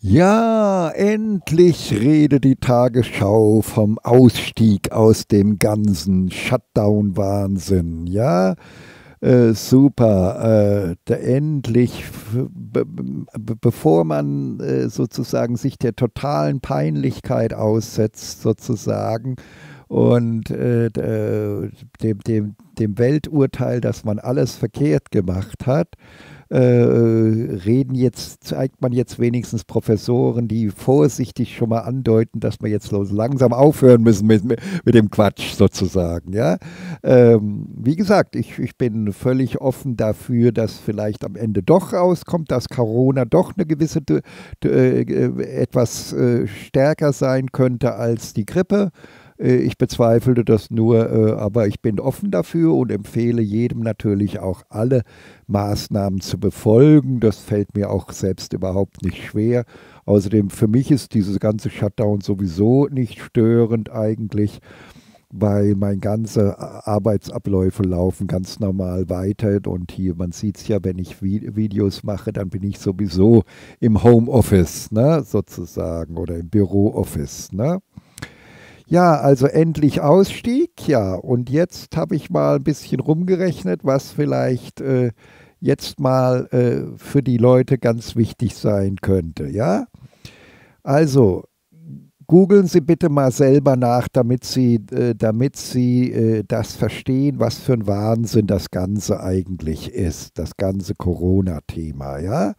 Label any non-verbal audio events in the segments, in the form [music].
Ja, endlich redet die Tagesschau vom Ausstieg aus dem ganzen Shutdown-Wahnsinn. Ja, äh, super. Äh, endlich, bevor man äh, sozusagen sich der totalen Peinlichkeit aussetzt, sozusagen, und äh, dem, dem, dem Welturteil, dass man alles verkehrt gemacht hat, äh, reden jetzt, zeigt man jetzt wenigstens Professoren, die vorsichtig schon mal andeuten, dass wir jetzt langsam aufhören müssen mit, mit dem Quatsch sozusagen. Ja? Ähm, wie gesagt, ich, ich bin völlig offen dafür, dass vielleicht am Ende doch rauskommt, dass Corona doch eine gewisse, äh, etwas äh, stärker sein könnte als die Grippe. Äh, ich bezweifelte das nur, äh, aber ich bin offen dafür und empfehle jedem natürlich auch alle Maßnahmen zu befolgen. Das fällt mir auch selbst überhaupt nicht schwer. Außerdem für mich ist diese ganze Shutdown sowieso nicht störend eigentlich, weil meine ganze Arbeitsabläufe laufen ganz normal weiter und hier, man sieht es ja, wenn ich Videos mache, dann bin ich sowieso im Homeoffice, ne, sozusagen, oder im Bürooffice, ne. Ja, also endlich Ausstieg, ja. Und jetzt habe ich mal ein bisschen rumgerechnet, was vielleicht äh, jetzt mal äh, für die Leute ganz wichtig sein könnte, ja. Also, googeln Sie bitte mal selber nach, damit Sie, äh, damit Sie äh, das verstehen, was für ein Wahnsinn das Ganze eigentlich ist, das ganze Corona-Thema, ja.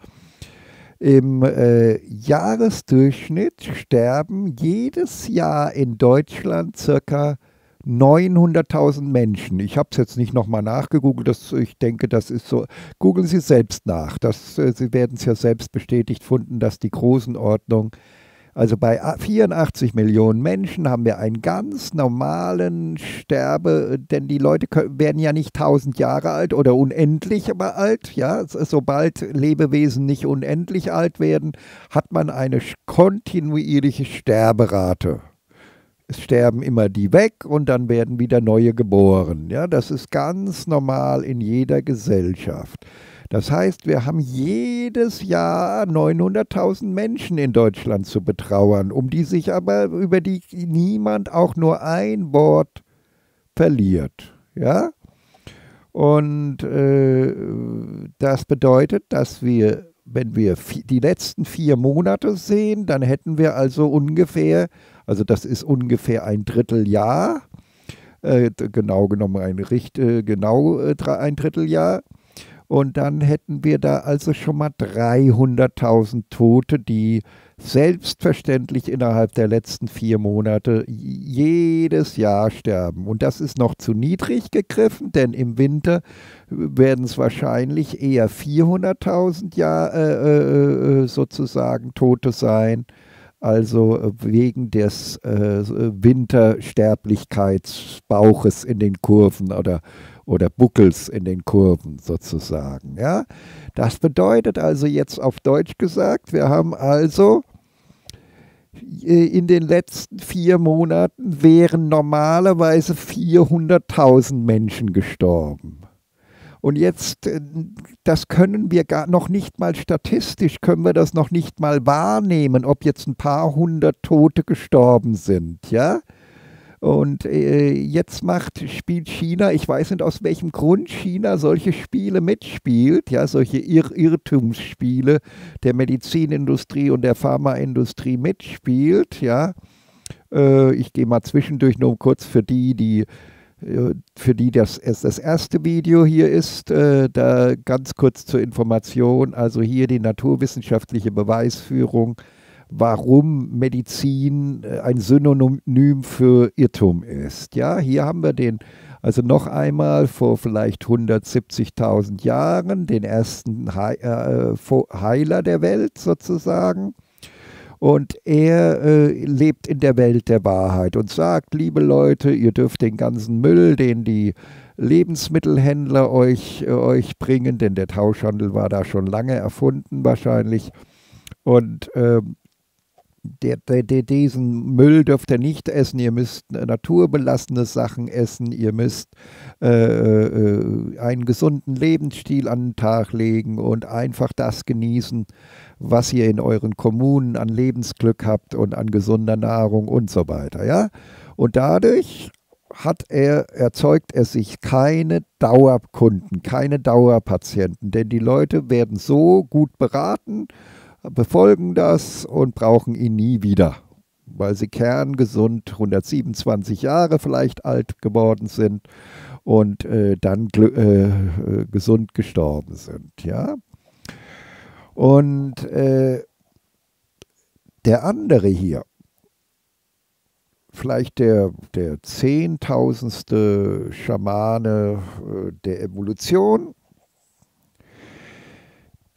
Im äh, Jahresdurchschnitt sterben jedes Jahr in Deutschland circa 900.000 Menschen. Ich habe es jetzt nicht nochmal nachgegoogelt, das, ich denke, das ist so. Googeln Sie selbst nach. Das, äh, Sie werden es ja selbst bestätigt finden, dass die Größenordnung also bei 84 Millionen Menschen haben wir einen ganz normalen Sterbe, denn die Leute werden ja nicht 1000 Jahre alt oder unendlich aber alt. Ja, sobald Lebewesen nicht unendlich alt werden, hat man eine kontinuierliche Sterberate. Es sterben immer die weg und dann werden wieder neue geboren. Ja, das ist ganz normal in jeder Gesellschaft. Das heißt, wir haben jedes Jahr 900.000 Menschen in Deutschland zu betrauern, um die sich aber über die niemand auch nur ein Wort verliert. Ja? Und äh, das bedeutet, dass wir, wenn wir die letzten vier Monate sehen, dann hätten wir also ungefähr, also das ist ungefähr ein Dritteljahr, äh, genau genommen ein, Richt, äh, genau äh, ein Dritteljahr, und dann hätten wir da also schon mal 300.000 Tote, die selbstverständlich innerhalb der letzten vier Monate jedes Jahr sterben. Und das ist noch zu niedrig gegriffen, denn im Winter werden es wahrscheinlich eher 400.000 Jahr, äh, äh, äh, sozusagen Tote sein. Also wegen des äh, Wintersterblichkeitsbauches in den Kurven oder oder Buckels in den Kurven sozusagen. Ja? Das bedeutet also jetzt auf Deutsch gesagt, wir haben also äh, in den letzten vier Monaten wären normalerweise 400.000 Menschen gestorben. Und jetzt, äh, das können wir gar noch nicht mal statistisch, können wir das noch nicht mal wahrnehmen, ob jetzt ein paar hundert Tote gestorben sind, ja? Und äh, jetzt macht, spielt China, ich weiß nicht aus welchem Grund China solche Spiele mitspielt, ja, solche Ir Irrtumsspiele der Medizinindustrie und der Pharmaindustrie mitspielt, ja. Äh, ich gehe mal zwischendurch nur kurz für die, die äh, für die das, das erste Video hier ist, äh, da ganz kurz zur Information, also hier die naturwissenschaftliche Beweisführung warum Medizin äh, ein Synonym für Irrtum ist. Ja, hier haben wir den, also noch einmal vor vielleicht 170.000 Jahren, den ersten äh, Heiler der Welt sozusagen. Und er äh, lebt in der Welt der Wahrheit und sagt, liebe Leute, ihr dürft den ganzen Müll, den die Lebensmittelhändler euch, äh, euch bringen, denn der Tauschhandel war da schon lange erfunden wahrscheinlich. Und ähm, der, der, der, diesen Müll dürft ihr nicht essen, ihr müsst naturbelassene Sachen essen, ihr müsst äh, äh, einen gesunden Lebensstil an den Tag legen und einfach das genießen, was ihr in euren Kommunen an Lebensglück habt und an gesunder Nahrung und so weiter. Ja? Und dadurch hat er, erzeugt er sich keine Dauerkunden, keine Dauerpatienten, denn die Leute werden so gut beraten, befolgen das und brauchen ihn nie wieder, weil sie kerngesund 127 Jahre vielleicht alt geworden sind und äh, dann äh, gesund gestorben sind. Ja? Und äh, der andere hier, vielleicht der, der zehntausendste Schamane äh, der Evolution,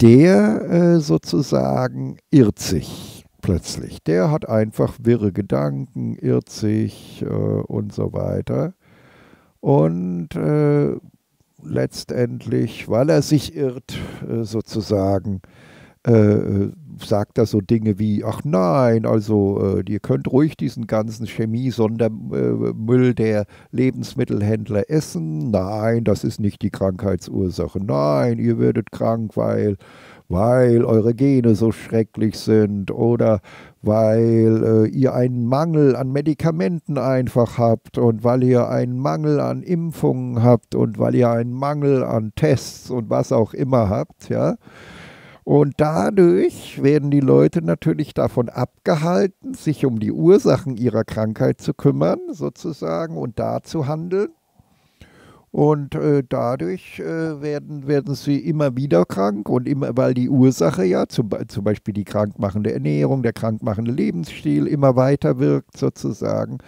der äh, sozusagen irrt sich plötzlich. Der hat einfach wirre Gedanken, irrt sich äh, und so weiter. Und äh, letztendlich, weil er sich irrt, äh, sozusagen, äh, sagt er so Dinge wie, ach nein, also äh, ihr könnt ruhig diesen ganzen Chemie-Sondermüll der Lebensmittelhändler essen. Nein, das ist nicht die Krankheitsursache. Nein, ihr werdet krank, weil, weil eure Gene so schrecklich sind oder weil äh, ihr einen Mangel an Medikamenten einfach habt und weil ihr einen Mangel an Impfungen habt und weil ihr einen Mangel an Tests und was auch immer habt, ja. Und dadurch werden die Leute natürlich davon abgehalten, sich um die Ursachen ihrer Krankheit zu kümmern, sozusagen, und da zu handeln. Und äh, dadurch äh, werden, werden sie immer wieder krank und immer, weil die Ursache ja, zum, zum Beispiel die krankmachende Ernährung, der krankmachende Lebensstil immer weiter wirkt sozusagen.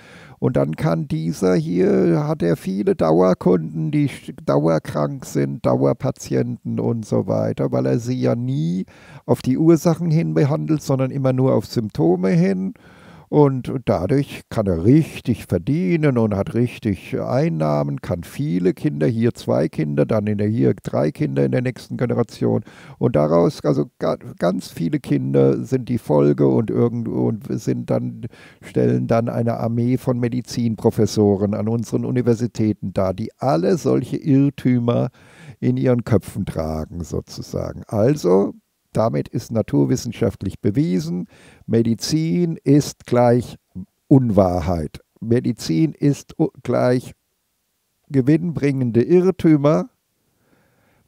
Und dann kann dieser hier, hat er viele Dauerkunden, die dauerkrank sind, Dauerpatienten und so weiter, weil er sie ja nie auf die Ursachen hin behandelt, sondern immer nur auf Symptome hin. Und dadurch kann er richtig verdienen und hat richtig Einnahmen, kann viele Kinder, hier zwei Kinder, dann in der, hier drei Kinder in der nächsten Generation. Und daraus, also ganz viele Kinder sind die Folge und irgendwo und sind dann, stellen dann eine Armee von Medizinprofessoren an unseren Universitäten dar, die alle solche Irrtümer in ihren Köpfen tragen, sozusagen. Also damit ist naturwissenschaftlich bewiesen, Medizin ist gleich Unwahrheit. Medizin ist gleich gewinnbringende Irrtümer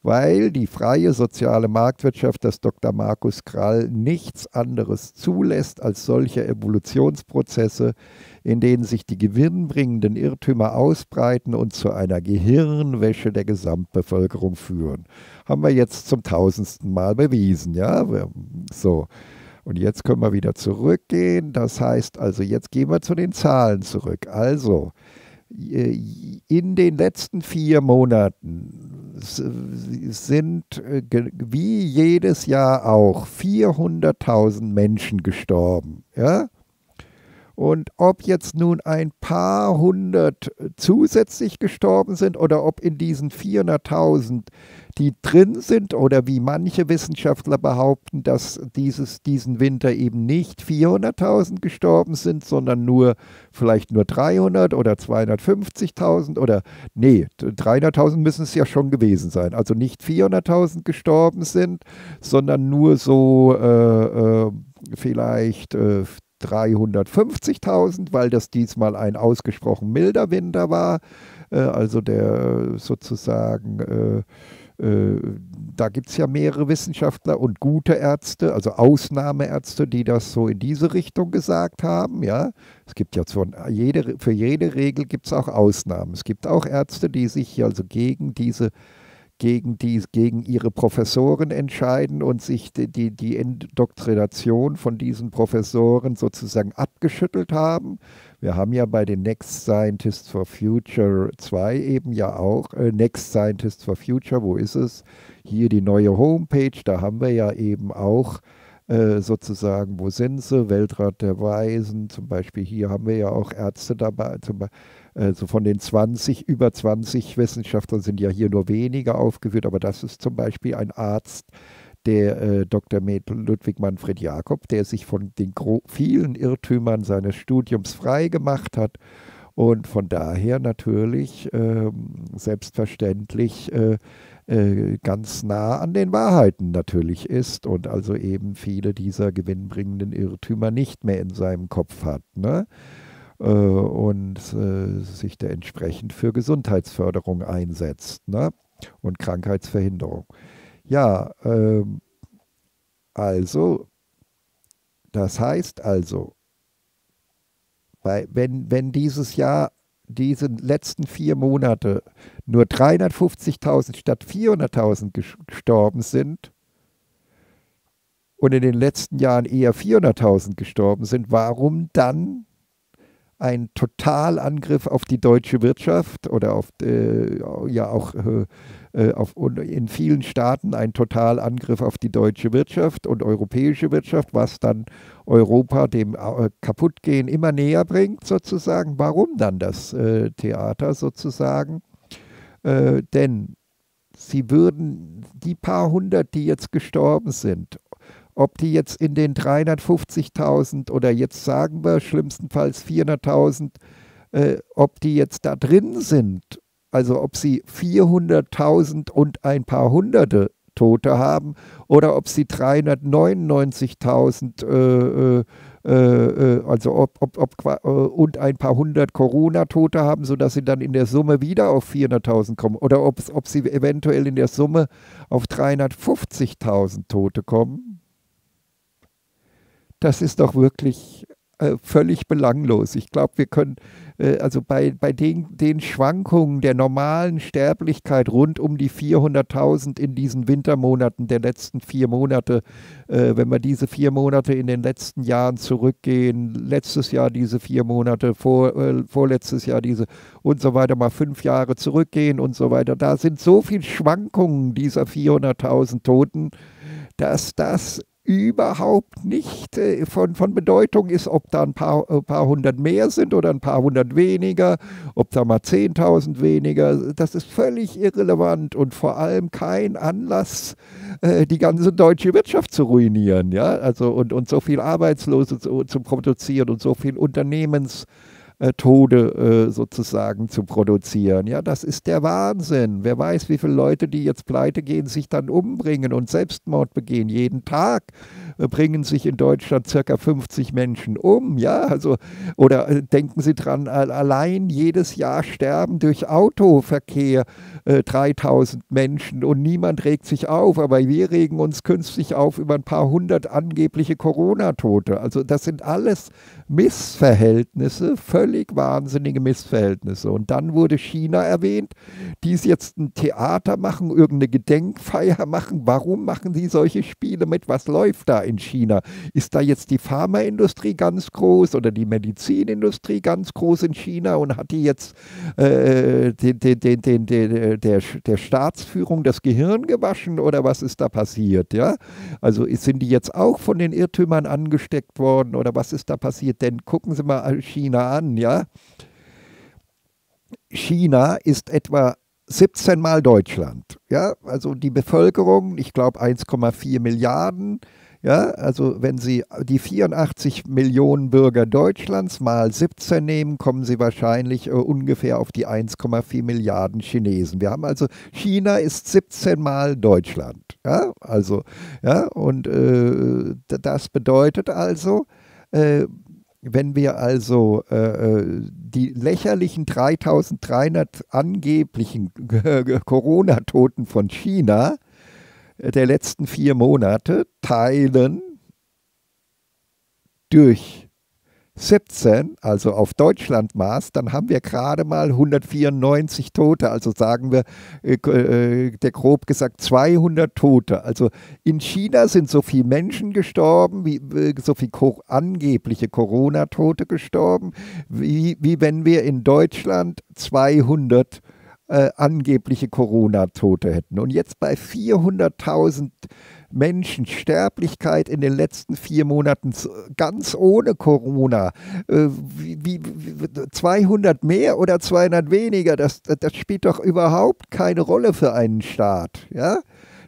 weil die freie soziale Marktwirtschaft, das Dr. Markus Krall nichts anderes zulässt als solche Evolutionsprozesse, in denen sich die gewinnbringenden Irrtümer ausbreiten und zu einer Gehirnwäsche der Gesamtbevölkerung führen. Haben wir jetzt zum tausendsten Mal bewiesen, ja? So. Und jetzt können wir wieder zurückgehen. Das heißt also, jetzt gehen wir zu den Zahlen zurück. Also, in den letzten vier Monaten sind äh, wie jedes Jahr auch 400.000 Menschen gestorben. Ja? Und ob jetzt nun ein paar hundert zusätzlich gestorben sind oder ob in diesen 400.000 die drin sind oder wie manche Wissenschaftler behaupten, dass dieses, diesen Winter eben nicht 400.000 gestorben sind, sondern nur vielleicht nur 300 oder 250.000 oder nee, 300.000 müssen es ja schon gewesen sein. Also nicht 400.000 gestorben sind, sondern nur so äh, äh, vielleicht äh, 350.000, weil das diesmal ein ausgesprochen milder Winter war. Äh, also der sozusagen äh, da gibt es ja mehrere Wissenschaftler und gute Ärzte, also Ausnahmeärzte, die das so in diese Richtung gesagt haben. Ja, es gibt ja von jede, für jede Regel gibt es auch Ausnahmen. Es gibt auch Ärzte, die sich also gegen diese gegen, die, gegen ihre Professoren entscheiden und sich die, die, die Indoktrination von diesen Professoren sozusagen abgeschüttelt haben. Wir haben ja bei den Next Scientists for Future 2 eben ja auch, äh, Next Scientists for Future, wo ist es? Hier die neue Homepage, da haben wir ja eben auch äh, sozusagen, wo sind sie? Weltrat der Weisen, zum Beispiel hier haben wir ja auch Ärzte dabei, zum Beispiel also von den 20, über 20 Wissenschaftlern sind ja hier nur wenige aufgeführt, aber das ist zum Beispiel ein Arzt, der äh, Dr. Ludwig Manfred Jakob, der sich von den vielen Irrtümern seines Studiums frei gemacht hat und von daher natürlich äh, selbstverständlich äh, ganz nah an den Wahrheiten natürlich ist und also eben viele dieser gewinnbringenden Irrtümer nicht mehr in seinem Kopf hat. Ne? Äh, und äh, sich da entsprechend für Gesundheitsförderung einsetzt ne? und Krankheitsverhinderung. Ja, ähm, also, das heißt also, bei, wenn, wenn dieses Jahr, diese letzten vier Monate nur 350.000 statt 400.000 gestorben sind und in den letzten Jahren eher 400.000 gestorben sind, warum dann ein Totalangriff auf die deutsche Wirtschaft oder auf, äh, ja auch äh, äh, auf, in vielen Staaten ein Totalangriff auf die deutsche Wirtschaft und europäische Wirtschaft, was dann Europa dem äh, Kaputtgehen immer näher bringt, sozusagen. Warum dann das äh, Theater sozusagen? Äh, denn sie würden die paar hundert, die jetzt gestorben sind, ob die jetzt in den 350.000 oder jetzt sagen wir schlimmstenfalls 400.000, äh, ob die jetzt da drin sind also ob sie 400.000 und ein paar Hunderte Tote haben oder ob sie 399.000 äh, äh, äh, also ob, ob, ob äh, und ein paar hundert Corona-Tote haben, sodass sie dann in der Summe wieder auf 400.000 kommen oder ob, ob sie eventuell in der Summe auf 350.000 Tote kommen. Das ist doch wirklich äh, völlig belanglos. Ich glaube, wir können äh, also bei, bei den, den Schwankungen der normalen Sterblichkeit rund um die 400.000 in diesen Wintermonaten der letzten vier Monate, äh, wenn wir diese vier Monate in den letzten Jahren zurückgehen, letztes Jahr diese vier Monate, vor, äh, vorletztes Jahr diese und so weiter, mal fünf Jahre zurückgehen und so weiter, da sind so viele Schwankungen dieser 400.000 Toten, dass das überhaupt nicht äh, von, von Bedeutung ist, ob da ein paar, ein paar hundert mehr sind oder ein paar hundert weniger, ob da mal 10.000 weniger. Das ist völlig irrelevant und vor allem kein Anlass, äh, die ganze deutsche Wirtschaft zu ruinieren. Ja? Also, und, und so viel Arbeitslose zu, zu produzieren und so viel Unternehmens. Äh, Tode äh, sozusagen zu produzieren. Ja, das ist der Wahnsinn. Wer weiß, wie viele Leute, die jetzt pleite gehen, sich dann umbringen und Selbstmord begehen. Jeden Tag äh, bringen sich in Deutschland circa 50 Menschen um. Ja, also, oder äh, denken Sie dran, allein jedes Jahr sterben durch Autoverkehr 3000 äh, Menschen und niemand regt sich auf. Aber wir regen uns künstlich auf über ein paar hundert angebliche Corona-Tote. Also, das sind alles Missverhältnisse, völlig wahnsinnige Missverhältnisse. Und dann wurde China erwähnt, die es jetzt ein Theater machen, irgendeine Gedenkfeier machen. Warum machen die solche Spiele mit? Was läuft da in China? Ist da jetzt die Pharmaindustrie ganz groß oder die Medizinindustrie ganz groß in China und hat die jetzt äh, den, den, den, den, der, der Staatsführung das Gehirn gewaschen oder was ist da passiert? Ja? Also sind die jetzt auch von den Irrtümern angesteckt worden oder was ist da passiert? Denn gucken Sie mal China an, ja. China ist etwa 17 Mal Deutschland. Ja, also die Bevölkerung, ich glaube 1,4 Milliarden. Ja, also wenn Sie die 84 Millionen Bürger Deutschlands mal 17 nehmen, kommen Sie wahrscheinlich äh, ungefähr auf die 1,4 Milliarden Chinesen. Wir haben also China ist 17 Mal Deutschland. Ja, also ja und äh, das bedeutet also äh, wenn wir also äh, äh die lächerlichen 3300 angeblichen [laughs] Corona-Toten von China äh, der letzten vier Monate teilen durch 17, also auf Deutschlandmaß, dann haben wir gerade mal 194 Tote, also sagen wir, äh, äh, der grob gesagt 200 Tote. Also in China sind so viele Menschen gestorben, wie, äh, so viele angebliche Corona-Tote gestorben, wie, wie wenn wir in Deutschland 200 äh, angebliche Corona-Tote hätten. Und jetzt bei 400.000 Menschen, Sterblichkeit in den letzten vier Monaten ganz ohne Corona, äh, wie, wie, 200 mehr oder 200 weniger, das, das spielt doch überhaupt keine Rolle für einen Staat. Ja?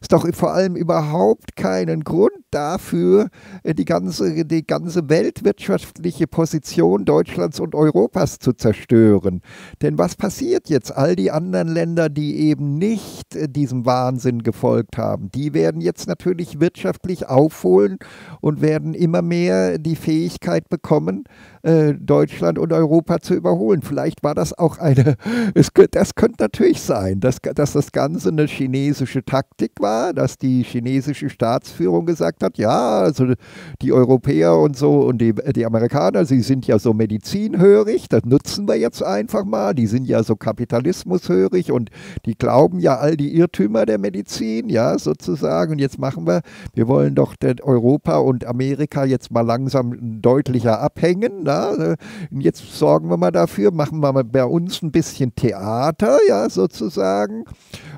Es doch vor allem überhaupt keinen Grund dafür, die ganze, die ganze weltwirtschaftliche Position Deutschlands und Europas zu zerstören. Denn was passiert jetzt? All die anderen Länder, die eben nicht äh, diesem Wahnsinn gefolgt haben, die werden jetzt natürlich wirtschaftlich aufholen und werden immer mehr die Fähigkeit bekommen, äh, Deutschland und Europa zu überholen. Vielleicht war das auch eine, [laughs] es, das könnte natürlich sein, dass, dass das Ganze eine chinesische Taktik war, dass die chinesische Staatsführung gesagt hat, ja, also die Europäer und so und die, die Amerikaner, sie sind ja so medizinhörig, das nutzen wir jetzt einfach mal, die sind ja so kapitalismushörig und die glauben ja all die Irrtümer der Medizin, ja, sozusagen. Und jetzt machen wir, wir wollen doch Europa und Amerika jetzt mal langsam deutlicher abhängen, na? ja, jetzt sorgen wir mal dafür, machen wir mal bei uns ein bisschen Theater, ja, sozusagen,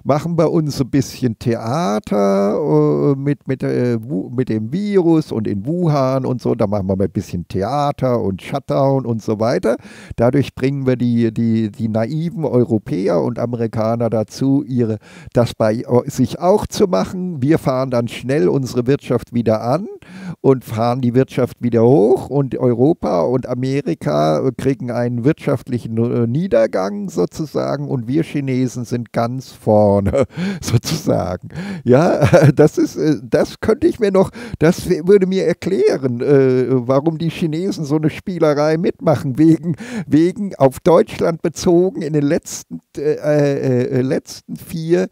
machen bei uns ein bisschen Theater äh, mit, mit, äh, mit dem Virus und in Wuhan und so, da machen wir mal ein bisschen Theater und Shutdown und so weiter. Dadurch bringen wir die, die, die naiven Europäer und Amerikaner dazu, ihre, das bei sich auch zu machen. Wir fahren dann schnell unsere Wirtschaft wieder an und fahren die Wirtschaft wieder hoch und Europa und Amerika kriegen einen wirtschaftlichen äh, Niedergang sozusagen und wir Chinesen sind ganz vorne [laughs] sozusagen. Ja, [laughs] das ist, äh, das könnte ich mir noch, das würde mir erklären, äh, warum die Chinesen so eine Spielerei mitmachen, wegen, wegen auf Deutschland bezogen in den letzten, äh, letzten vier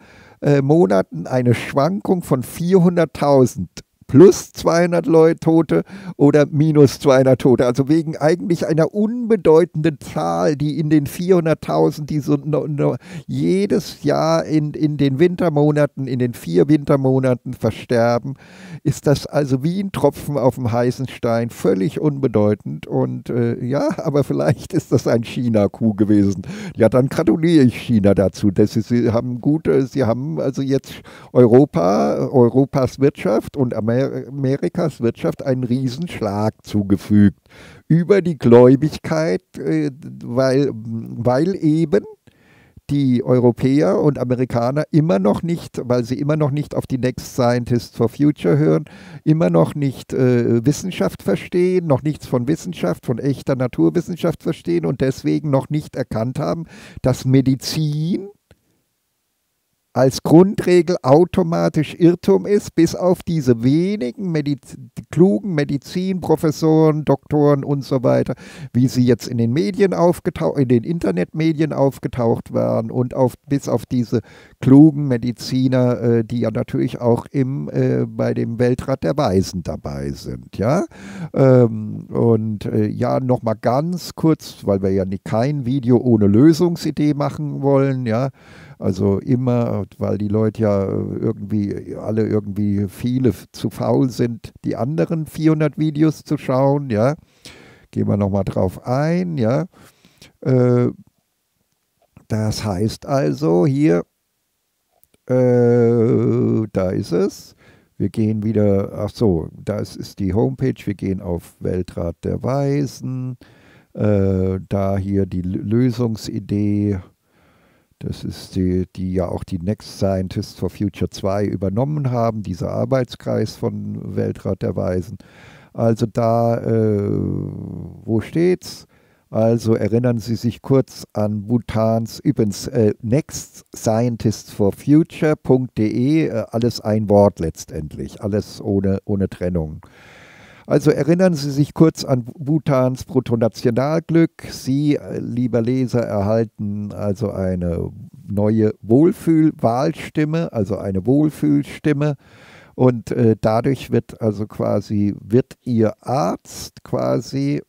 Monaten eine Schwankung von 400.000 plus 200 Leute Tote oder minus 200 Tote. Also wegen eigentlich einer unbedeutenden Zahl, die in den 400.000, die so no, no, jedes Jahr in, in den Wintermonaten, in den vier Wintermonaten versterben, ist das also wie ein Tropfen auf dem heißen Stein, völlig unbedeutend. Und äh, ja, aber vielleicht ist das ein China-Coup gewesen. Ja, dann gratuliere ich China dazu. Das ist, sie haben gute, sie haben also jetzt Europa, Europas Wirtschaft und Amerika Amerikas Wirtschaft einen Riesenschlag zugefügt über die Gläubigkeit, äh, weil, weil eben die Europäer und Amerikaner immer noch nicht, weil sie immer noch nicht auf die Next Scientist for Future hören, immer noch nicht äh, Wissenschaft verstehen, noch nichts von Wissenschaft, von echter Naturwissenschaft verstehen und deswegen noch nicht erkannt haben, dass Medizin als Grundregel automatisch Irrtum ist, bis auf diese wenigen Mediz klugen Medizinprofessoren, Doktoren und so weiter, wie sie jetzt in den Medien aufgetaucht, in den Internetmedien aufgetaucht waren und auf, bis auf diese klugen Mediziner, äh, die ja natürlich auch im, äh, bei dem Weltrat der Weisen dabei sind. Ja? Ähm, und äh, ja, nochmal ganz kurz, weil wir ja nicht, kein Video ohne Lösungsidee machen wollen, ja. Also immer, weil die Leute ja irgendwie, alle irgendwie viele zu faul sind, die anderen 400 Videos zu schauen, ja. Gehen wir nochmal drauf ein, ja. Äh, das heißt also hier, äh, da ist es. Wir gehen wieder, ach so, das ist die Homepage. Wir gehen auf Weltrat der Weisen. Äh, da hier die Lösungsidee das ist die, die ja auch die Next Scientists for Future 2 übernommen haben, dieser Arbeitskreis von Weltrat der Weisen. Also da, äh, wo steht's? Also erinnern Sie sich kurz an Bhutans, übrigens äh, nextscientistsforfuture.de, äh, alles ein Wort letztendlich, alles ohne, ohne Trennung. Also erinnern Sie sich kurz an Bhutans Bruttonationalglück. Sie, äh, lieber Leser, erhalten also eine neue Wohlfühlwahlstimme, also eine Wohlfühlstimme. Und äh, dadurch wird also quasi, wird Ihr Arzt quasi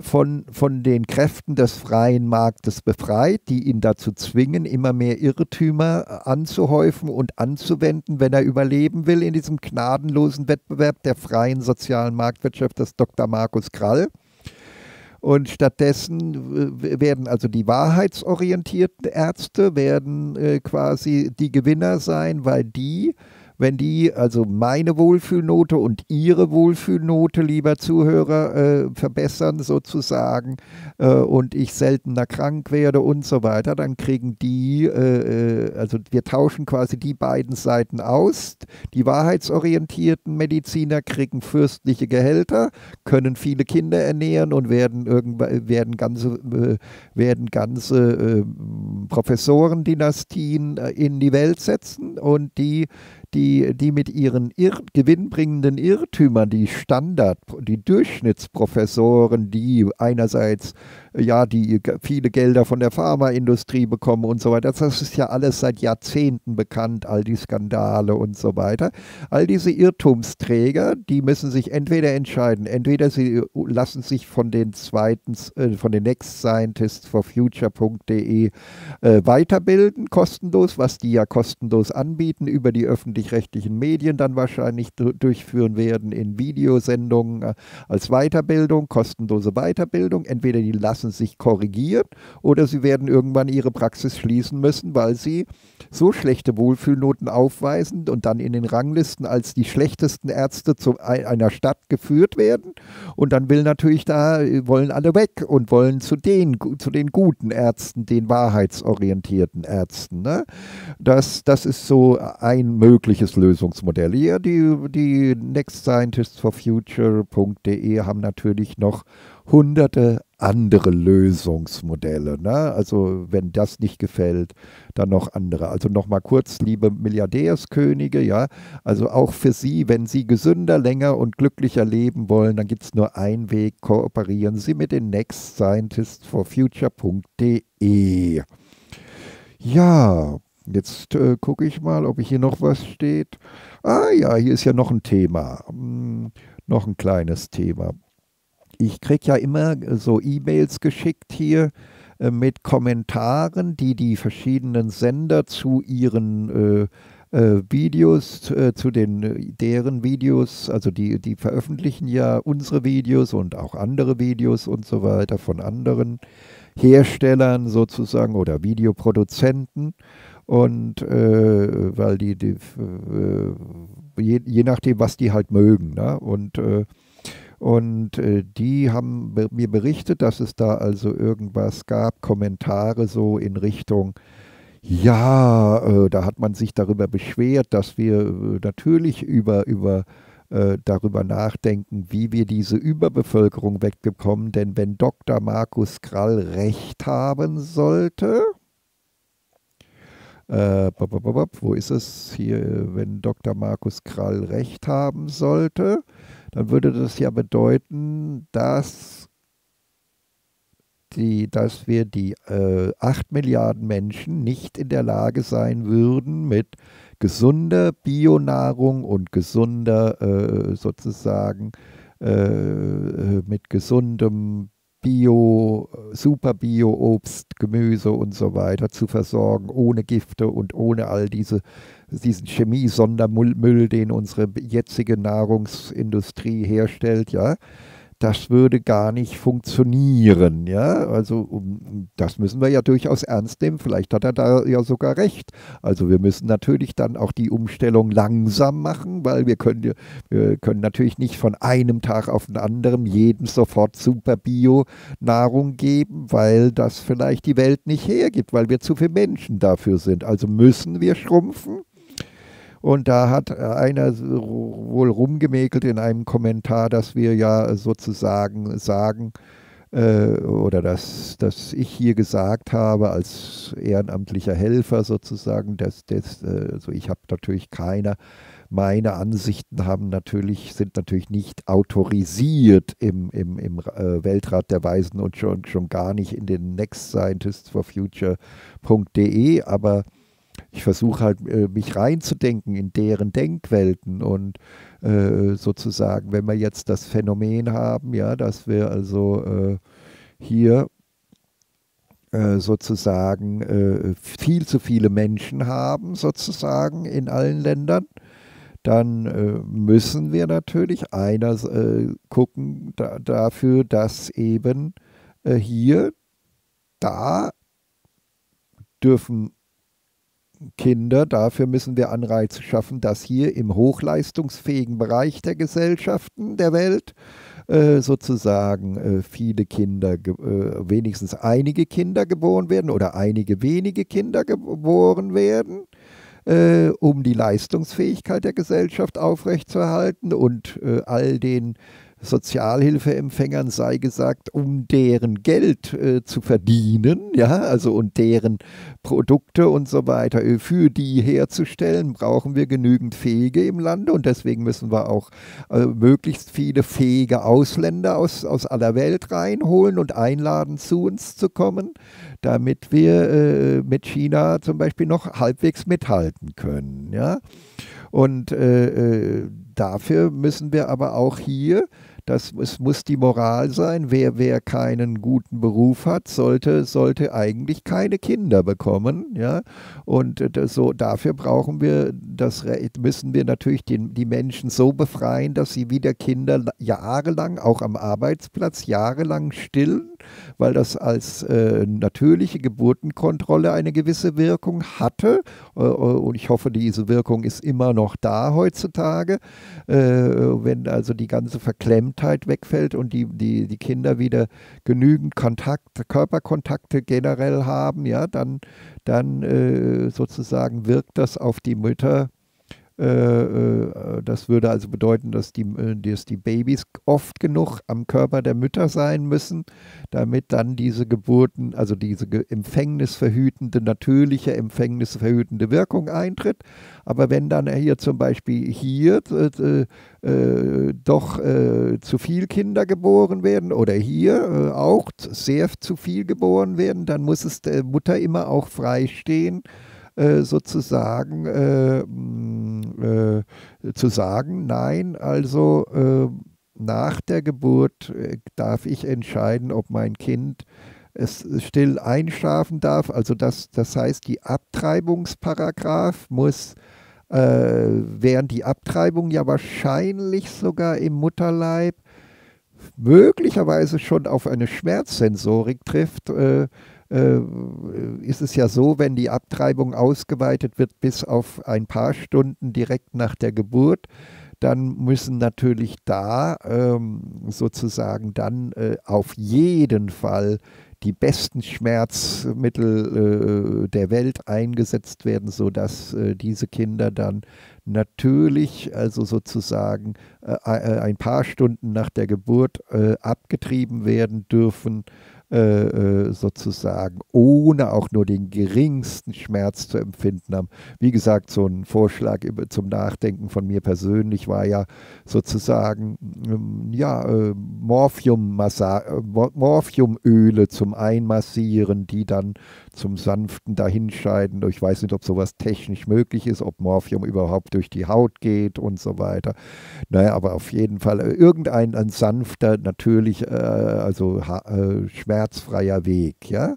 von, von den Kräften des freien Marktes befreit, die ihn dazu zwingen, immer mehr Irrtümer äh, anzuhäufen und anzuwenden, wenn er überleben will in diesem gnadenlosen Wettbewerb der freien sozialen Marktwirtschaft des Dr. Markus Krall. Und stattdessen äh, werden also die wahrheitsorientierten Ärzte werden äh, quasi die Gewinner sein, weil die wenn die also meine Wohlfühlnote und ihre Wohlfühlnote, lieber Zuhörer, äh, verbessern sozusagen äh, und ich seltener krank werde und so weiter, dann kriegen die, äh, äh also wir tauschen quasi die beiden Seiten aus. Die wahrheitsorientierten Mediziner kriegen fürstliche Gehälter, können viele Kinder ernähren und werden irgendwann werden ganze, äh, werden ganze äh, Professorendynastien in die Welt setzen und die die, die mit ihren irr gewinnbringenden Irrtümern, die Standard, die Durchschnittsprofessoren, die einerseits ja, die viele Gelder von der Pharmaindustrie bekommen und so weiter. Das ist ja alles seit Jahrzehnten bekannt, all die Skandale und so weiter. All diese Irrtumsträger, die müssen sich entweder entscheiden, entweder sie lassen sich von den zweiten, äh, von den Next Scientists for Future.de äh, weiterbilden, kostenlos, was die ja kostenlos anbieten, über die öffentlich-rechtlichen Medien dann wahrscheinlich durchführen werden in Videosendungen äh, als Weiterbildung, kostenlose Weiterbildung. Entweder die lassen lassen sich korrigieren oder sie werden irgendwann ihre Praxis schließen müssen, weil sie so schlechte Wohlfühlnoten aufweisen und dann in den Ranglisten als die schlechtesten Ärzte zu einer Stadt geführt werden. Und dann will natürlich da, wollen alle weg und wollen zu den, zu den guten Ärzten, den wahrheitsorientierten Ärzten. Ne? Das, das ist so ein mögliches Lösungsmodell. Hier, die, die Next Scientists for Future.de haben natürlich noch hunderte andere Lösungsmodelle. Ne? Also wenn das nicht gefällt, dann noch andere. Also nochmal kurz, liebe Milliardärskönige, ja, also auch für Sie, wenn Sie gesünder, länger und glücklicher leben wollen, dann gibt es nur einen Weg, kooperieren Sie mit den Next Scientists for Future.de. Ja, Jetzt äh, gucke ich mal, ob hier noch was steht. Ah ja, hier ist ja noch ein Thema. Hm, noch ein kleines Thema ich kriege ja immer äh, so E-Mails geschickt hier äh, mit Kommentaren, die die verschiedenen Sender zu ihren äh, äh, Videos, äh, zu den äh, deren Videos, also die, die veröffentlichen ja unsere Videos und auch andere Videos und so weiter von anderen Herstellern sozusagen oder Videoproduzenten. Und weil die, die je, je, nachdem, was die halt mögen. Ne? Und und äh, die haben mir berichtet, dass es da also irgendwas gab, Kommentare so in Richtung, ja, äh, da hat man sich darüber beschwert, dass wir äh, natürlich über, über äh, darüber nachdenken, wie wir diese Überbevölkerung wegbekommen. Denn wenn Dr. Markus Krall recht haben sollte, äh, wo ist es hier, wenn Dr. Markus Krall recht haben sollte, dann würde das ja bedeuten, dass, die, dass wir die äh, 8 Milliarden Menschen nicht in der Lage sein würden, mit gesunder Bionahrung und gesunder äh, sozusagen äh, mit gesundem Bio, super Bio-Obst, Gemüse und so weiter zu versorgen, ohne Gifte und ohne all diese diesen Chemie-Sondermüll, den unsere jetzige Nahrungsindustrie herstellt, ja, das würde gar nicht funktionieren, ja. Also das müssen wir ja durchaus ernst nehmen. Vielleicht hat er da ja sogar recht. Also wir müssen natürlich dann auch die Umstellung langsam machen, weil wir können, wir können natürlich nicht von einem Tag auf den anderen jedem sofort super Bio-Nahrung geben, weil das vielleicht die Welt nicht hergibt, weil wir zu viele Menschen dafür sind. Also müssen wir schrumpfen. Und da hat einer wohl rumgemäkelt in einem Kommentar, dass wir ja sozusagen sagen, äh, oder dass, dass ich hier gesagt habe, als ehrenamtlicher Helfer sozusagen, dass, dass äh, also ich habe natürlich keine, meine Ansichten haben natürlich, sind natürlich nicht autorisiert im, im, im äh, Weltrat der Weisen und schon, schon gar nicht in den Next Scientists for Future.de, aber ich versuche halt, äh, mich reinzudenken in deren Denkwelten und äh, sozusagen, wenn wir jetzt das Phänomen haben, ja, dass wir also äh, hier sozusagen viel zu viele Menschen haben, sozusagen in allen Ländern, dann müssen wir natürlich einer gucken da, dafür, dass eben hier, da dürfen Kinder. Dafür müssen wir Anreize schaffen, dass hier im hochleistungsfähigen Bereich der Gesellschaften der Welt äh, sozusagen äh, viele Kinder, äh, wenigstens einige Kinder geboren werden oder einige wenige Kinder geboren werden äh, um die Leistungsfähigkeit der Gesellschaft aufrechtzuerhalten und äh, all den Sozialhilfeempfängern sei gesagt, um deren Geld äh, zu verdienen, ja, also und deren Produkte und so weiter äh, für die herzustellen, brauchen wir genügend Fähige im Lande und deswegen müssen wir auch äh, möglichst viele fähige Ausländer aus, aus aller Welt reinholen und einladen, zu uns zu kommen, damit wir äh, mit China zum Beispiel noch halbwegs mithalten können, ja. Und äh, äh, dafür müssen wir aber auch hier das, es muss die Moral sein, wer, wer keinen guten Beruf hat, sollte, sollte eigentlich keine Kinder bekommen. Ja? Und das, so, dafür brauchen wir das müssen wir natürlich den, die Menschen so befreien, dass sie wieder Kinder jahrelang, auch am Arbeitsplatz, jahrelang stillen, weil das als äh, natürliche Geburtenkontrolle eine gewisse Wirkung hatte. Äh, und ich hoffe, diese Wirkung ist immer noch da heutzutage. Äh, wenn also die ganze Verklemmung Fremdheit wegfällt und die, die, die Kinder wieder genügend Kontakt, Körperkontakte generell haben, ja, dann, dann äh, sozusagen wirkt das auf die Mütter das würde also bedeuten, dass die, äh, dass die Babys oft genug am Körper der Mütter sein müssen, damit dann diese Geburten, also diese empfängnisverhütende, natürliche empfängnisverhütende Wirkung eintritt. Aber wenn dann hier zum Beispiel hier äh, äh, doch äh, zu viel Kinder geboren werden oder hier auch sehr zu viel geboren werden, dann muss es der Mutter immer auch freistehen, äh, sozusagen äh, äh, zu sagen, nein, also äh, nach der Geburt äh, darf ich entscheiden, ob mein Kind es still einschlafen darf. Also das, das heißt, die Abtreibungsparagraf muss äh, während die Abtreibung ja wahrscheinlich sogar im Mutterleib möglicherweise schon auf eine Schmerzsensorik trifft, äh, äh, ist es ja so, wenn die Abtreibung ausgeweitet wird bis auf ein paar Stunden direkt nach der Geburt, dann müssen natürlich da ähm, sozusagen dann äh, auf jeden Fall die besten Schmerzmittel äh, der Welt eingesetzt werden, sodass äh, diese Kinder dann natürlich, also sozusagen äh, äh ein paar Stunden nach der Geburt äh, abgetrieben werden dürfen äh, äh, sozusagen, ohne auch nur den geringsten Schmerz zu empfinden haben. Wie gesagt, so ein Vorschlag zum Nachdenken von mir persönlich war ja sozusagen ähm, ja, äh, Morphium Morphiumöle zum Einmassieren, die dann zum sanften Dahinscheiden. Ich weiß nicht, ob sowas technisch möglich ist, ob Morphium überhaupt durch die Haut geht und so weiter. Naja, aber auf jeden Fall irgendein ein sanfter, natürlich, äh, also äh, schmerzfreier Weg, ja.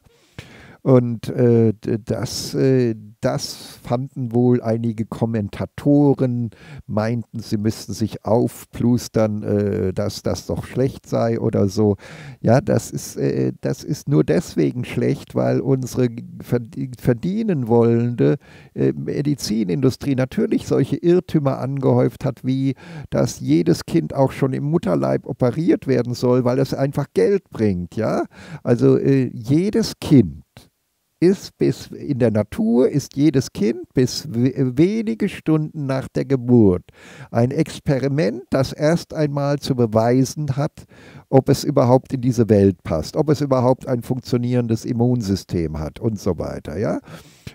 Und äh, das, äh, das fanden wohl einige Kommentatoren, meinten, sie müssten sich aufplustern, äh, dass das doch schlecht sei oder so. Ja, das ist, äh, das ist nur deswegen schlecht, weil unsere verdienen wollende äh, Medizinindustrie natürlich solche Irrtümer angehäuft hat, wie dass jedes Kind auch schon im Mutterleib operiert werden soll, weil es einfach Geld bringt. Ja, also äh, jedes Kind ist bis in der Natur ist jedes Kind bis wenige Stunden nach der Geburt ein Experiment, das erst einmal zu beweisen hat, ob es überhaupt in diese Welt passt, ob es überhaupt ein funktionierendes Immunsystem hat und so weiter, ja?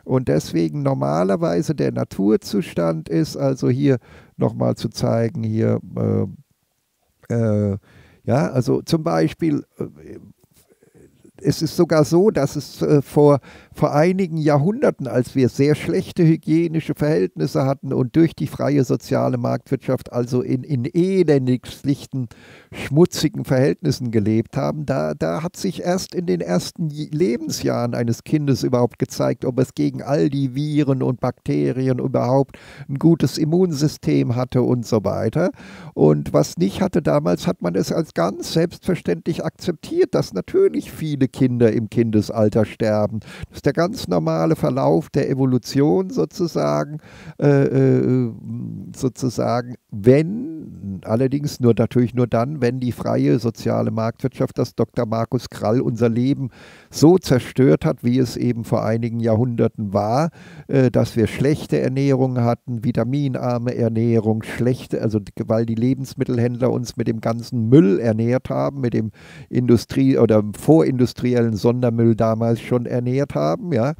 Und deswegen normalerweise der Naturzustand ist also hier nochmal zu zeigen hier äh, äh, ja, also zum Beispiel äh, es ist sogar so, dass es äh, vor, vor einigen Jahrhunderten, als wir sehr schlechte hygienische Verhältnisse hatten und durch die freie soziale Marktwirtschaft also in, in elendigsten, schmutzigen Verhältnissen gelebt haben, da, da hat sich erst in den ersten Lebensjahren eines Kindes überhaupt gezeigt, ob es gegen all die Viren und Bakterien überhaupt ein gutes Immunsystem hatte und so weiter. Und was nicht hatte damals, hat man es als ganz selbstverständlich akzeptiert, dass natürlich viele Kinder im Kindesalter sterben. Das ist der ganz normale Verlauf der Evolution sozusagen, äh, äh, sozusagen, wenn, allerdings nur natürlich nur dann, wenn die freie soziale Marktwirtschaft, das Dr. Markus Krall unser Leben so zerstört hat, wie es eben vor einigen Jahrhunderten war, äh, dass wir schlechte Ernährung hatten, vitaminarme Ernährung, schlechte, also weil die Lebensmittelhändler uns mit dem ganzen Müll ernährt haben, mit dem Industrie- oder vorindustriellen Sondermüll damals schon ernährt haben, ja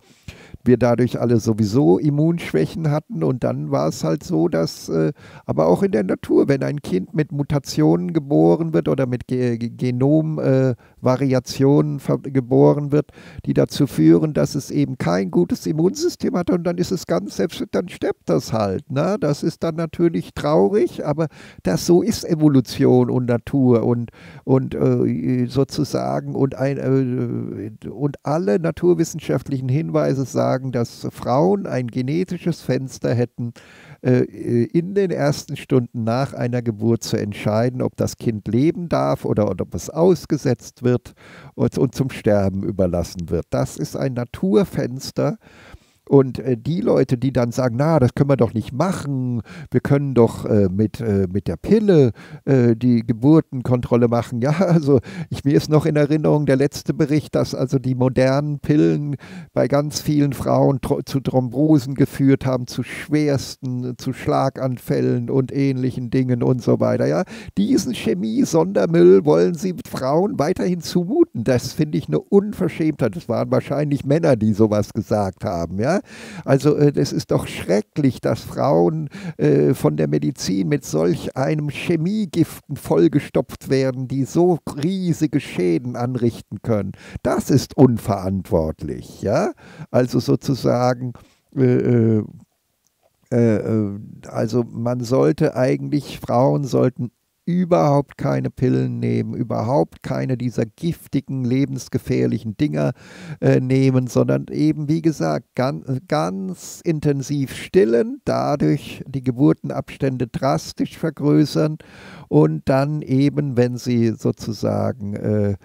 wir dadurch alle sowieso Immunschwächen hatten. Und dann war es halt so, dass, äh, aber auch in der Natur, wenn ein Kind mit Mutationen geboren wird oder mit Ge Genomvariationen äh, geboren wird, die dazu führen, dass es eben kein gutes Immunsystem hat und dann ist es ganz selbst, dann stirbt das halt. Ne? Das ist dann natürlich traurig, aber das so ist Evolution und Natur und, und äh, sozusagen und, ein, äh, und alle naturwissenschaftlichen Hinweise sagen, sagen, dass Frauen ein genetisches Fenster hätten, äh, in den ersten Stunden nach einer Geburt zu entscheiden, ob das Kind leben darf oder, oder ob es ausgesetzt wird und, und zum Sterben überlassen wird. Das ist ein Naturfenster, und äh, die Leute, die dann sagen, na, das können wir doch nicht machen, wir können doch äh, mit, äh, mit der Pille äh, die Geburtenkontrolle machen. [laughs] Ja, also ich, mir ist noch in Erinnerung der letzte Bericht, dass also die modernen Pillen bei ganz vielen Frauen zu Thrombosen geführt haben, zu schwersten, zu Schlaganfällen und ähnlichen Dingen und so weiter. Ja, diesen Chemie-Sondermüll wollen sie Frauen weiterhin zumuten. Das finde ich eine Unverschämtheit. Das waren wahrscheinlich Männer, die sowas gesagt haben. Ja, also äh, ist doch schrecklich, dass Frauen äh, von der Medizin mit solch einem Chemiegiften vollgestopft werden, die so riesige Schäden anrichten können. Das ist unverantwortlich, ja. Also sozusagen äh, äh, äh also man sollte eigentlich, Frauen sollten überhaupt keine Pillen nehmen, überhaupt keine dieser giftigen, lebensgefährlichen Dinger äh, nehmen, sondern eben, wie gesagt, ganz, ganz intensiv stillen, dadurch die Geburtenabstände drastisch vergrößern und dann eben, wenn sie sozusagen, äh,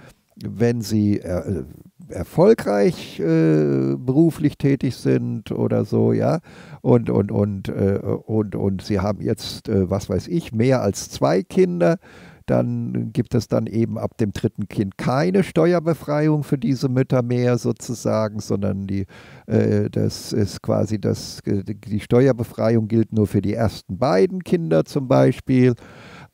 wenn sie äh, erfolgreich äh, beruflich tätig sind oder so, ja, und, und, und, äh, und, und sie haben jetzt, äh, was weiß ich, mehr als zwei Kinder, dann gibt es dann eben ab dem dritten Kind keine Steuerbefreiung für diese Mütter mehr sozusagen, sondern die, äh, das ist quasi das, die Steuerbefreiung gilt nur für die ersten beiden Kinder zum Beispiel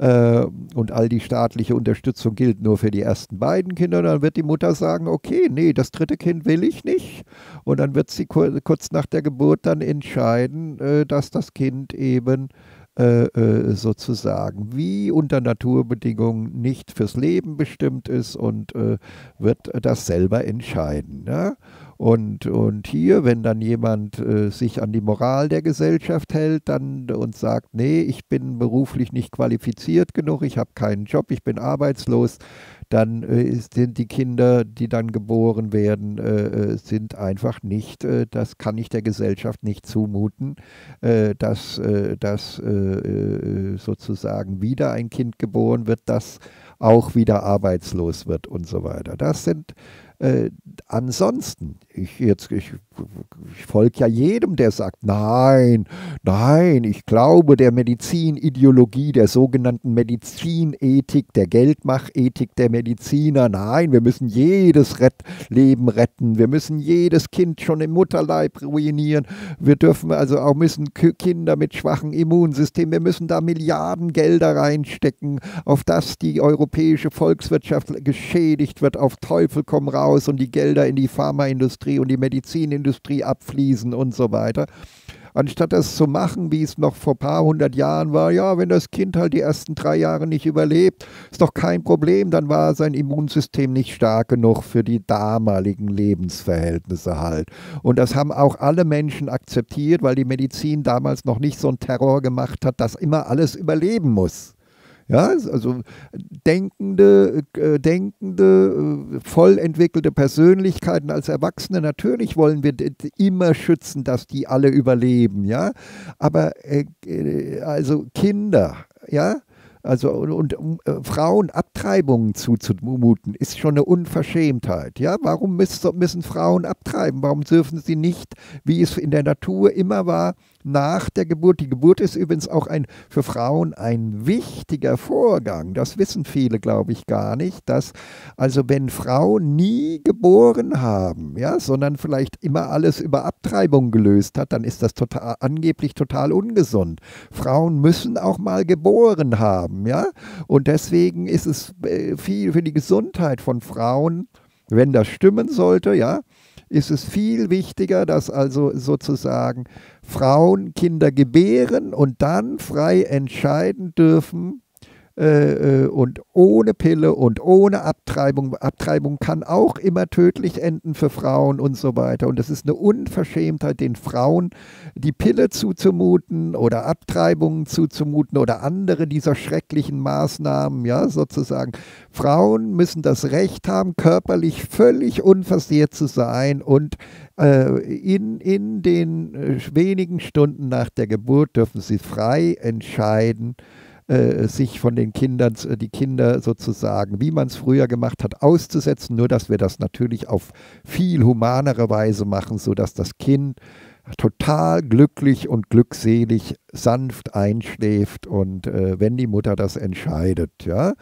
äh, und all die staatliche Unterstützung gilt nur für die ersten beiden Kinder, dann wird die Mutter sagen, okay, nee, das dritte Kind will ich nicht. Und dann wird sie kurz nach der Geburt dann entscheiden, äh, dass das Kind eben äh, äh, sozusagen wie unter Naturbedingungen nicht fürs Leben bestimmt ist und äh, wird das selber entscheiden. Ja? Und, und hier, wenn dann jemand äh, sich an die Moral der Gesellschaft hält dann, und sagt, nee, ich bin beruflich nicht qualifiziert genug, ich habe keinen Job, ich bin arbeitslos, dann äh, sind die Kinder, die dann geboren werden, äh, äh sind einfach nicht, äh, das kann ich der Gesellschaft nicht zumuten, äh, dass, dass sozusagen wieder ein Kind geboren wird, das auch wieder arbeitslos wird und so weiter. Das sind äh, ansonsten, ich, ich, ich folge ja jedem, der sagt, nein, nein, ich glaube der Medizinideologie, der sogenannten Medizinethik, der Geldmachethik der Mediziner, nein, wir müssen jedes Ret Leben retten, wir müssen jedes Kind schon im Mutterleib ruinieren, wir dürfen also auch müssen Kinder mit schwachem Immunsystem, wir müssen da Milliarden Gelder reinstecken, auf das die europäische Volkswirtschaft geschädigt wird, auf Teufel komm raus aus und die Gelder in die Pharmaindustrie und die Medizinindustrie abfließen und so weiter. Anstatt das zu machen, wie es noch vor ein paar hundert Jahren war, ja, wenn das Kind halt die ersten drei Jahre nicht überlebt, ist doch kein Problem, dann war sein Immunsystem nicht stark genug für die damaligen Lebensverhältnisse halt. Und das haben auch alle Menschen akzeptiert, weil die Medizin damals noch nicht so einen Terror gemacht hat, dass immer alles überleben muss. Ja, also denkende, äh, denkende, äh, voll entwickelte Persönlichkeiten als Erwachsene, natürlich wollen wir immer schützen, dass die alle überleben, ja. Aber äh, also Kinder, ja, Also und um äh, Frauen Abtreibungen zuzumuten, ist schon eine Unverschämtheit. Ja, warum müssen, müssen Frauen abtreiben? Warum dürfen sie nicht, wie es in der Natur immer war, nach der Geburt. Die Geburt ist übrigens auch ein, für Frauen ein wichtiger Vorgang. Das wissen viele, glaube ich, gar nicht. Dass also wenn Frauen nie geboren haben, ja, sondern vielleicht immer alles über Abtreibung gelöst hat, dann ist das total, angeblich total ungesund. Frauen müssen auch mal geboren haben, ja. Und deswegen ist es äh, viel für die Gesundheit von Frauen, wenn das stimmen sollte, ja, ist es viel wichtiger, dass also sozusagen Frauen Kinder gebären und dann frei entscheiden dürfen, äh, äh, und ohne Pille und ohne Abtreibung. Abtreibung kann auch immer tödlich enden für Frauen und so weiter. Und das ist eine Unverschämtheit, den Frauen die Pille zuzumuten oder Abtreibungen zuzumuten oder andere dieser schrecklichen Maßnahmen, ja, sozusagen. Frauen müssen das Recht haben, körperlich völlig unversehrt zu sein und äh, in, in den äh, wenigen Stunden nach der Geburt dürfen sie frei entscheiden, äh, sich von den Kindern, äh, die Kinder sozusagen, wie man es früher gemacht hat, auszusetzen, nur dass wir das natürlich auf viel humanere Weise machen, sodass das Kind total glücklich und glückselig sanft einschläft und äh, wenn die Mutter das entscheidet, ja.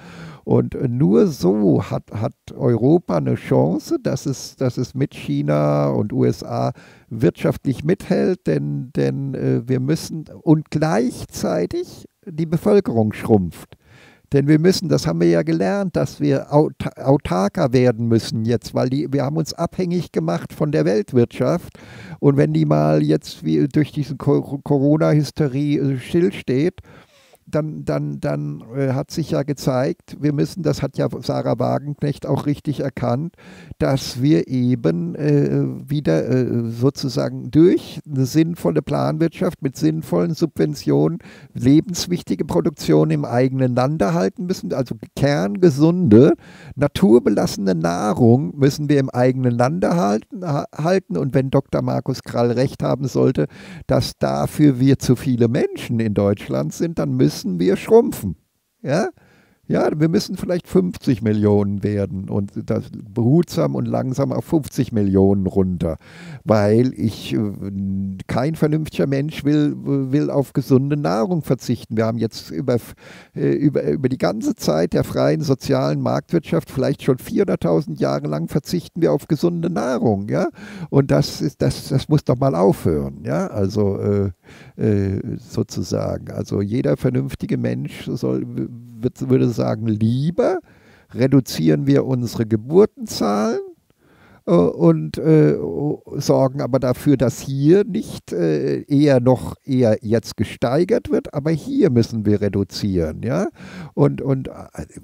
Und äh, nur so hat, hat Europa eine Chance, dass es, dass es mit China und USA wirtschaftlich mithält, denn, denn äh, wir müssen und gleichzeitig die Bevölkerung schrumpft. Denn wir müssen, das haben wir ja gelernt, dass wir autarker werden müssen jetzt, weil die, wir haben uns abhängig gemacht von der Weltwirtschaft. Und wenn die mal jetzt wie durch diese Corona-Hysterie äh, stillsteht, dann, dann, dann äh, hat sich ja gezeigt, wir müssen, das hat ja Sarah Wagenknecht auch richtig erkannt, dass wir eben äh, wieder äh, sozusagen durch eine sinnvolle Planwirtschaft mit sinnvollen Subventionen lebenswichtige Produktion im eigenen Lande halten müssen. Also kerngesunde, naturbelassene Nahrung müssen wir im eigenen Lande halten, halten. Und wenn Dr. Markus Krall recht haben sollte, dass dafür wir zu viele Menschen in Deutschland sind, dann müssen müssen wir schrumpfen. Ja? Ja, wir müssen vielleicht 50 Millionen werden und das behutsam und langsam auf 50 Millionen runter, weil ich, äh, kein vernünftiger Mensch will, will auf gesunde Nahrung verzichten. Wir haben jetzt über, äh, über, über die ganze Zeit der freien sozialen Marktwirtschaft, vielleicht schon 400.000 Jahre lang, verzichten wir auf gesunde Nahrung. Ja? Und das, ist, das, das muss doch mal aufhören. Ja? Also äh, äh, sozusagen. Also jeder vernünftige Mensch soll, würde sagen, lieber reduzieren wir unsere Geburtenzahlen und äh, sorgen aber dafür, dass hier nicht äh, eher noch eher jetzt gesteigert wird, aber hier müssen wir reduzieren, ja. Und, und äh,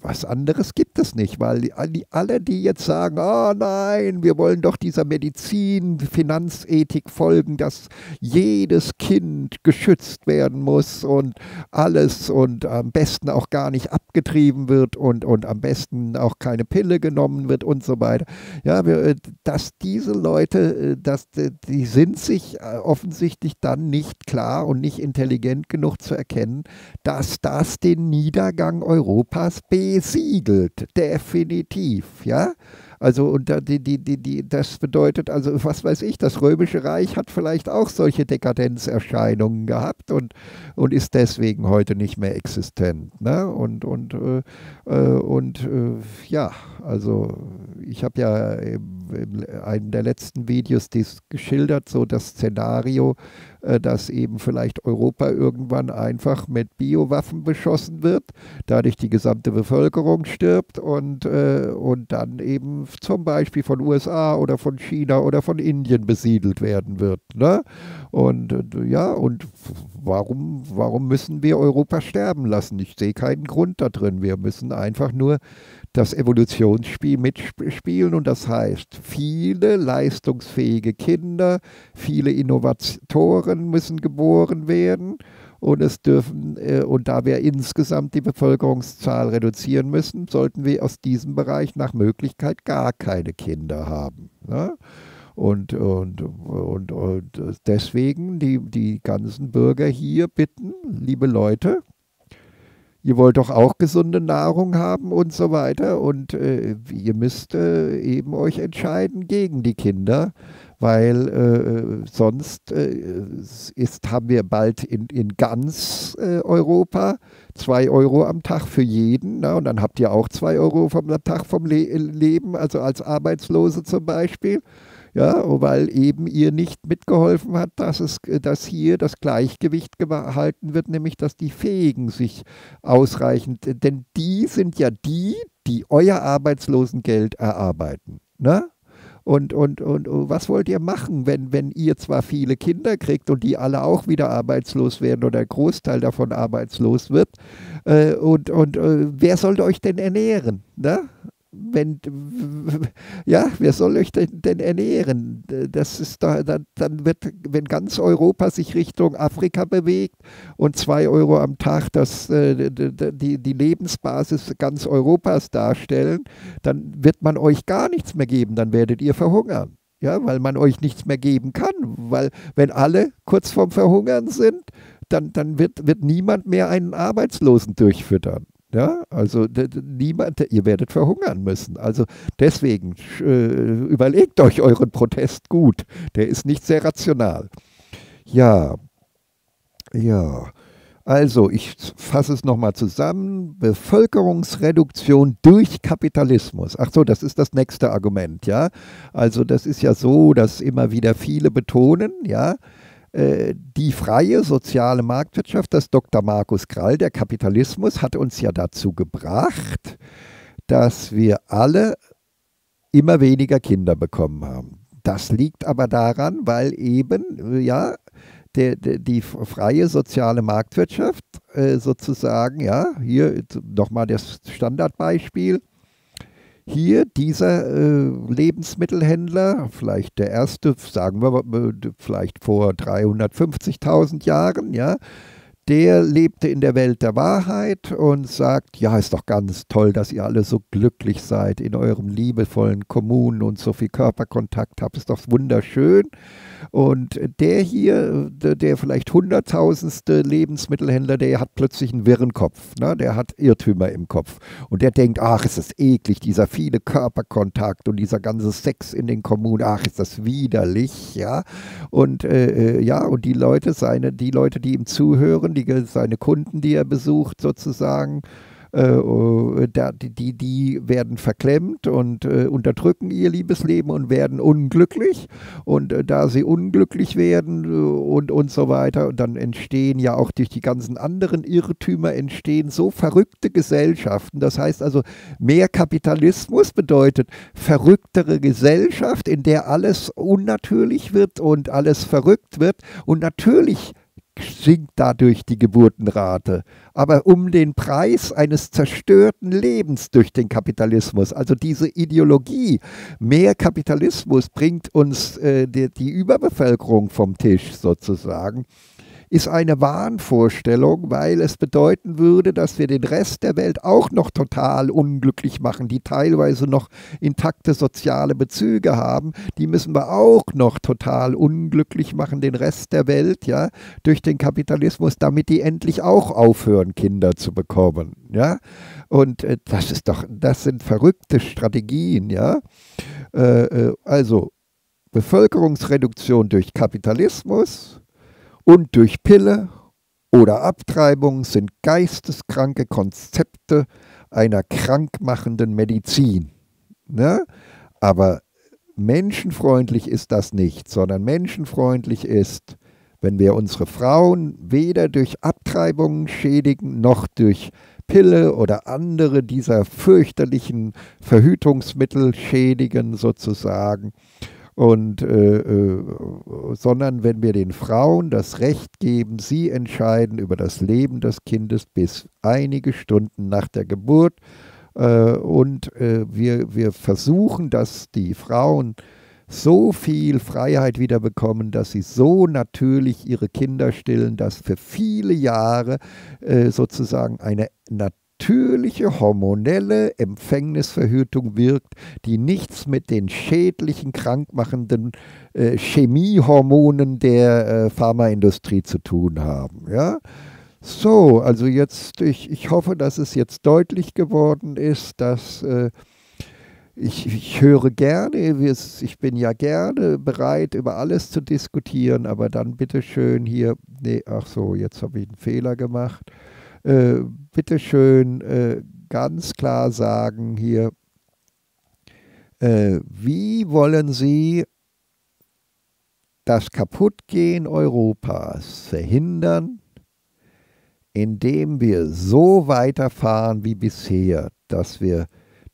was anderes gibt es nicht, weil die, alle, die jetzt sagen, oh nein, wir wollen doch dieser Medizin, Finanzethik folgen, dass jedes Kind geschützt werden muss und alles und am besten auch gar nicht abgetrieben wird und, und am besten auch keine Pille genommen wird und so weiter. Ja, wir, äh, dass diese Leute, äh, dass, die sind sich äh, offensichtlich dann nicht klar und nicht intelligent genug zu erkennen, dass das den Niedergang Europas besiegelt. Definitiv, ja. Also und die, die, die, die, das bedeutet, also was weiß ich, das Römische Reich hat vielleicht auch solche Dekadenzerscheinungen gehabt und, und ist deswegen heute nicht mehr existent. Ne? Und, und, äh, äh und äh, ja, also ich habe ja in einem der letzten Videos dies geschildert, so das Szenario, dass eben vielleicht Europa irgendwann einfach mit Biowaffen beschossen wird, dadurch die gesamte Bevölkerung stirbt und, äh, und dann eben zum Beispiel von USA oder von China oder von Indien besiedelt werden wird. Ne? Und äh, ja, und warum, warum müssen wir Europa sterben lassen? Ich sehe keinen Grund da drin. Wir müssen einfach nur das Evolutionsspiel mitspielen und das heißt, viele leistungsfähige Kinder, viele Innovatoren müssen geboren werden und es dürfen äh, und da wir insgesamt die Bevölkerungszahl reduzieren müssen, sollten wir aus diesem Bereich nach Möglichkeit gar keine Kinder haben. Ne? Und, und, und, und deswegen die, die ganzen Bürger hier bitten, liebe Leute, ihr wollt doch auch gesunde Nahrung haben und so weiter. Und äh, ihr müsst äh, eben euch entscheiden gegen die Kinder, weil äh, sonst äh, ist, haben wir bald in, in ganz äh, Europa zwei Euro am Tag für jeden. Na, und dann habt ihr auch zwei Euro vom Tag vom Le Leben, also als Arbeitslose zum Beispiel ja, weil eben ihr nicht mitgeholfen hat, dass, es, dass hier das Gleichgewicht gehalten wird, nämlich dass die Fähigen sich ausreichend, denn die sind ja die, die euer Arbeitslosengeld erarbeiten. Ne? Und, und, und, und, was wollt ihr machen, wenn, wenn ihr zwar viele Kinder kriegt und die alle auch wieder arbeitslos werden oder ein Großteil davon arbeitslos wird? Äh, und und äh, wer soll euch denn ernähren? Ne? Wenn, ja, wer soll euch denn, denn ernähren? Das ist da, dann, dann, wird, wenn ganz Europa sich Richtung Afrika bewegt und zwei Euro am Tag das, äh, die, die Lebensbasis ganz Europas darstellen, dann wird man euch gar nichts mehr geben, dann werdet ihr verhungern. Ja, weil man euch nichts mehr geben kann. Weil wenn alle kurz vorm Verhungern sind, dann, dann wird, wird niemand mehr einen Arbeitslosen durchfüttern. Ja, also niemand, ihr werdet verhungern müssen. Also deswegen äh, überlegt euch euren Protest gut. Der ist nicht sehr rational. Ja, ja. Also, ich fasse es nochmal zusammen. Bevölkerungsreduktion durch Kapitalismus. Ach so, das ist das nächste Argument, ja. Also, das ist ja so, dass immer wieder viele betonen, ja, die freie soziale Marktwirtschaft, das Dr. Markus Krall, der Kapitalismus, hat uns ja dazu gebracht, dass wir alle immer weniger Kinder bekommen haben. Das liegt aber daran, weil eben, ja, der, der, die freie soziale Marktwirtschaft äh, sozusagen, ja, hier nochmal das Standardbeispiel, hier dieser äh, Lebensmittelhändler, vielleicht der erste, sagen wir vielleicht vor 350.000 Jahren, ja, der lebte in der Welt der Wahrheit und sagt, ja, ist doch ganz toll, dass ihr alle so glücklich seid in euren liebevollen Kommunen und so viel Körperkontakt habt, ist doch wunderschön. Und der hier, der vielleicht hunderttausendste Lebensmittelhändler, der hat plötzlich einen wirren Kopf. Ne? Der hat Irrtümer im Kopf. Und der denkt, ach, ist das eklig, dieser viele Körperkontakt und dieser ganze Sex in den Kommunen, ach, ist das widerlich, ja. Und äh, äh ja, und die Leute, seine, die Leute, die ihm zuhören, die, seine Kunden, die er besucht, sozusagen, äh, oh, die, die werden verklemmt und äh, unterdrücken ihr Liebesleben und werden unglücklich. Und äh, da sie unglücklich werden und, und so weiter, und dann entstehen ja auch durch die ganzen anderen Irrtümer entstehen so verrückte Gesellschaften. Das heißt also, mehr Kapitalismus bedeutet verrücktere Gesellschaft, in der alles unnatürlich wird und alles verrückt wird. Und natürlich sinkt dadurch die Geburtenrate, aber um den Preis eines zerstörten Lebens durch den Kapitalismus. Also diese Ideologie, mehr Kapitalismus bringt uns äh, die, die Überbevölkerung vom Tisch sozusagen ist eine Wahnvorstellung, weil es bedeuten würde, dass wir den Rest der Welt auch noch total unglücklich machen, die teilweise noch intakte soziale Bezüge haben. Die müssen wir auch noch total unglücklich machen, den Rest der Welt, ja, durch den Kapitalismus, damit die endlich auch aufhören, Kinder zu bekommen, ja. Und äh, das ist doch, das sind verrückte Strategien, ja. Äh, äh, also Bevölkerungsreduktion durch Kapitalismus, und durch Pille oder Abtreibung sind geisteskranke Konzepte einer krankmachenden Medizin. Ne? Aber menschenfreundlich ist das nicht, sondern menschenfreundlich ist, wenn wir unsere Frauen weder durch Abtreibungen schädigen noch durch Pille oder andere dieser fürchterlichen Verhütungsmittel schädigen sozusagen, und, äh, äh, sondern wenn wir den Frauen das Recht geben, sie entscheiden über das Leben des Kindes bis einige Stunden nach der Geburt. Äh, und äh, wir, wir versuchen, dass die Frauen so viel Freiheit wieder bekommen, dass sie so natürlich ihre Kinder stillen, dass für viele Jahre äh, sozusagen eine natürliche natürliche hormonelle Empfängnisverhütung wirkt, die nichts mit den schädlichen, krankmachenden äh, Chemiehormonen der äh, Pharmaindustrie zu tun haben. Ja? So, also jetzt, ich, ich hoffe, dass es jetzt deutlich geworden ist, dass äh, ich, ich höre gerne, ich bin ja gerne bereit, über alles zu diskutieren, aber dann bitte schön hier, nee, ach so, jetzt habe ich einen Fehler gemacht. Äh, bitte schön äh, ganz klar sagen hier, äh, wie wollen Sie das Kaputtgehen Europas verhindern, indem wir so weiterfahren wie bisher, dass wir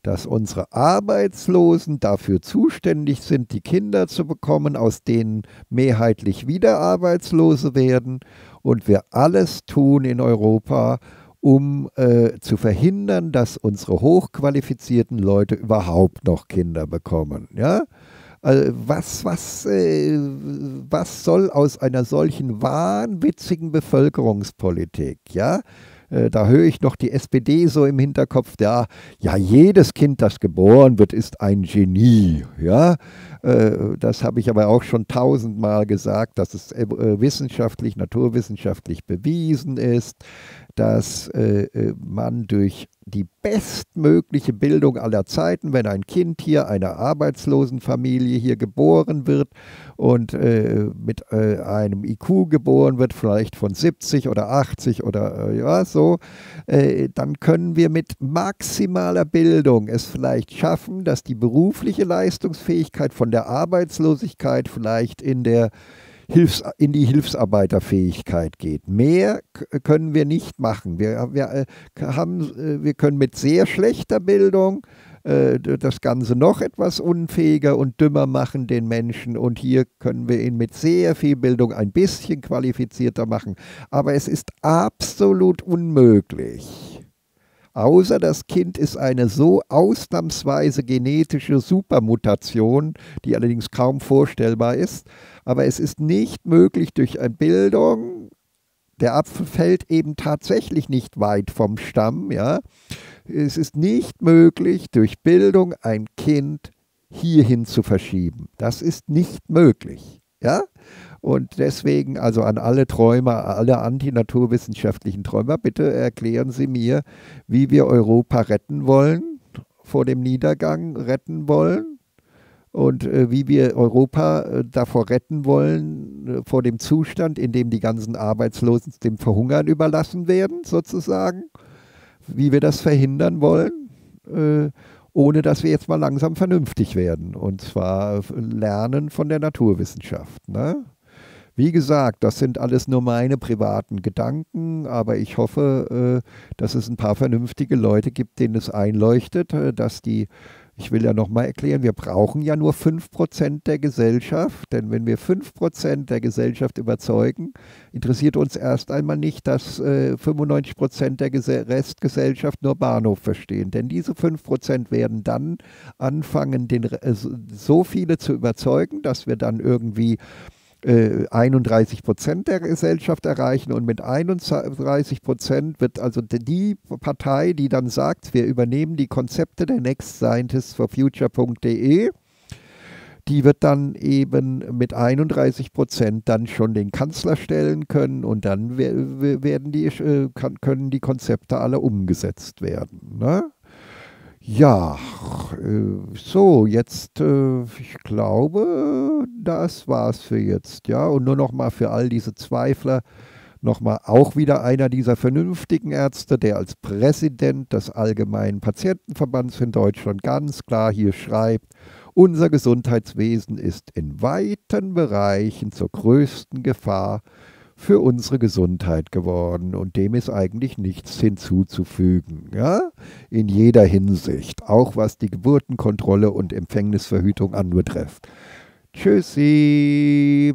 dass unsere Arbeitslosen dafür zuständig sind, die Kinder zu bekommen, aus denen mehrheitlich wieder Arbeitslose werden und wir alles tun in Europa, um äh, zu verhindern, dass unsere hochqualifizierten Leute überhaupt noch Kinder bekommen. Ja? Also was, was, äh, was soll aus einer solchen wahnwitzigen Bevölkerungspolitik, ja? Äh, da höre ich noch die SPD so im Hinterkopf, ja, ja, jedes Kind, das geboren wird, ist ein Genie, ja. Äh, das habe ich aber auch schon tausendmal gesagt, dass es äh, wissenschaftlich, naturwissenschaftlich bewiesen ist, dass man durch die bestmögliche Bildung aller Zeiten, wenn ein Kind hier einer Arbeitslosenfamilie hier geboren wird und äh, mit äh, einem IQ geboren wird, vielleicht von 70 oder 80 oder äh, ja so, äh, dann können wir mit maximaler Bildung es vielleicht schaffen, dass die berufliche Leistungsfähigkeit von der Arbeitslosigkeit vielleicht in der Hilfs in die Hilfsarbeiterfähigkeit geht. Mehr können wir nicht machen. Wir, wir, äh, haben, äh, wir können mit sehr schlechter Bildung äh, das Ganze noch etwas unfähiger und dümmer machen, den Menschen. Und hier können wir ihn mit sehr viel Bildung ein bisschen qualifizierter machen. Aber es ist absolut unmöglich außer das Kind ist eine so ausnahmsweise genetische Supermutation, die allerdings kaum vorstellbar ist. Aber es ist nicht möglich durch eine Bildung, der Apfel fällt eben tatsächlich nicht weit vom Stamm, ja. Es ist nicht möglich, durch Bildung ein Kind hierhin zu verschieben. Das ist nicht möglich, ja. Und deswegen also an alle Träumer, alle antinaturwissenschaftlichen Träumer, bitte erklären Sie mir, wie wir Europa retten wollen, vor dem Niedergang retten wollen und äh, wie wir Europa äh, davor retten wollen, äh, vor dem Zustand, in dem die ganzen Arbeitslosen dem Verhungern überlassen werden, sozusagen, wie wir das verhindern wollen. Äh, ohne dass wir jetzt mal langsam vernünftig werden. Und zwar lernen von der Naturwissenschaft. Ne? Wie gesagt, das sind alles nur meine privaten Gedanken, aber ich hoffe, äh, dass es ein paar vernünftige Leute gibt, denen es einleuchtet, äh, dass die, ich will ja nochmal erklären, wir brauchen ja nur 5% der Gesellschaft, denn wenn wir 5% der Gesellschaft überzeugen, interessiert uns erst einmal nicht, dass 95% äh, der Restgesellschaft nur Bahnhof verstehen, denn diese 5% werden dann anfangen, den, so viele zu überzeugen, dass wir dann irgendwie 31 äh, Prozent der Gesellschaft erreichen und mit 31 Prozent wird also die Partei, die dann sagt, wir übernehmen die Konzepte der Next Scientists for Future.de, die wird dann eben mit 31 Prozent dann schon den Kanzler stellen können und dann werden die, äh, können die Konzepte alle umgesetzt werden. Ne? Ja, äh, so, jetzt, äh, ich glaube, das war's für jetzt, ja. Und nur noch mal für all diese Zweifler, noch mal auch wieder einer dieser vernünftigen Ärzte, der als Präsident des Allgemeinen Patientenverbands in Deutschland ganz klar hier schreibt, unser Gesundheitswesen ist in weiten Bereichen zur größten Gefahr für unsere Gesundheit geworden und dem ist eigentlich nichts hinzuzufügen, ja, in jeder Hinsicht, auch was die Geburtenkontrolle und Empfängnisverhütung anbetrifft. Tschüssi.